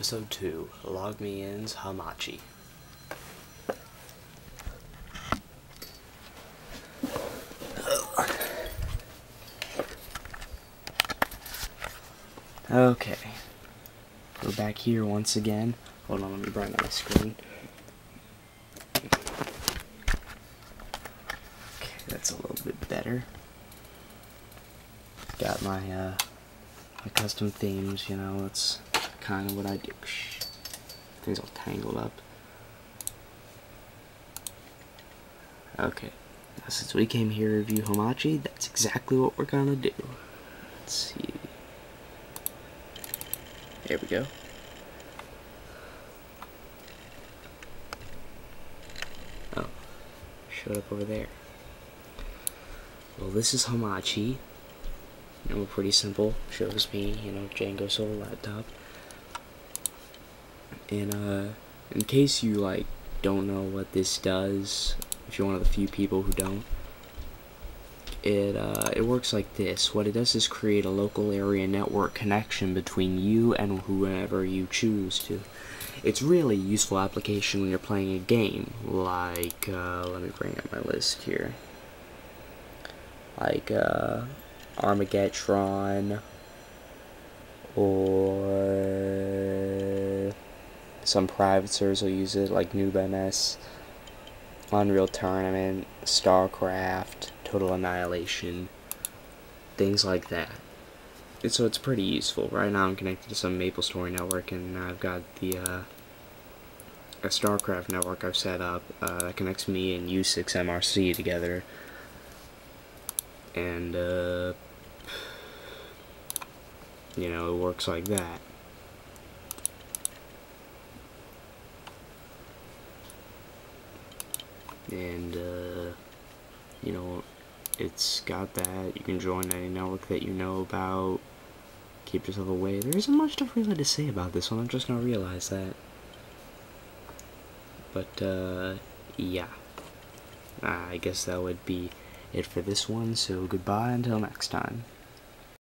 Episode 2 LogMeIn's Hamachi. Okay. We're back here once again. Hold on, let me up my screen. Okay, that's a little bit better. Got my, uh, my custom themes, you know, that's kind of what I do. Things all tangled up. Okay, now since we came here to review Hamachi, that's exactly what we're gonna do. Let's see. There we go. Oh, showed up over there. Well, this is Hamachi. You know, pretty simple. Shows me, you know, Djangosoul laptop. And, uh, in case you, like, don't know what this does, if you're one of the few people who don't, it uh, it works like this. What it does is create a local area network connection between you and whoever you choose to. It's really useful application when you're playing a game, like, uh, let me bring up my list here. Like, uh, Armageddon, or some private servers will use it, like NoobMS, Unreal Tournament, StarCraft, Total Annihilation, things like that. And so it's pretty useful. Right now I'm connected to some MapleStory network and I've got the uh, a StarCraft network I've set up uh, that connects me and U6MRC together. And, uh, you know, it works like that. And, uh, you know, it's got that. You can join any network that you know about. Keep yourself away. There isn't much to really to say about this one. I'm just gonna realize that. But, uh, yeah. I guess that would be it for this one, so goodbye until next time.